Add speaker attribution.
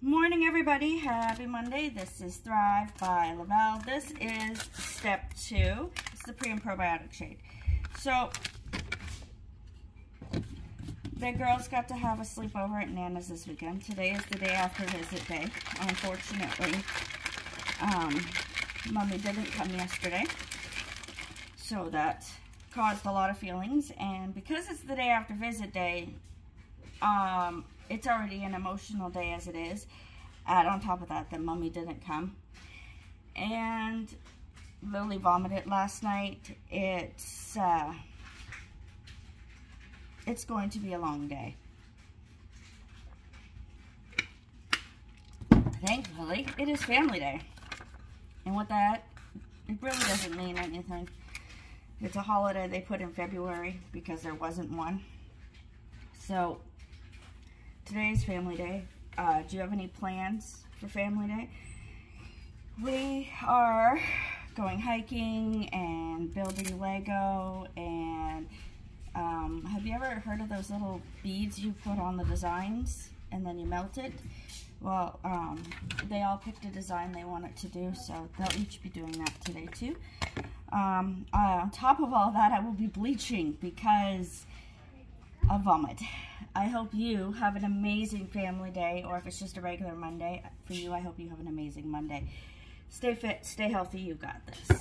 Speaker 1: Morning, everybody. Happy Monday. This is Thrive by Le-Vel. This is step two. It's the pre and probiotic shake. So, the girls got to have a sleepover at Nana's this weekend. Today is the day after visit day. Unfortunately, um, Mommy didn't come yesterday. So that caused a lot of feelings. And because it's the day after visit day, um, it's already an emotional day as it is. Add on top of that that mommy didn't come. And Lily vomited last night. It's, uh, it's going to be a long day. Thankfully, it is family day. And with that, it really doesn't mean anything. It's a holiday they put in February because there wasn't one. So, Today's family day. Uh, do you have any plans for family day? We are going hiking and building Lego and um, have you ever heard of those little beads you put on the designs and then you melt it? Well, um, they all picked a design they wanted to do, so they'll each be doing that today too. Um, uh, on top of all that, I will be bleaching because of vomit. I hope you have an amazing family day, or if it's just a regular Monday, for you, I hope you have an amazing Monday. Stay fit, stay healthy, you got this.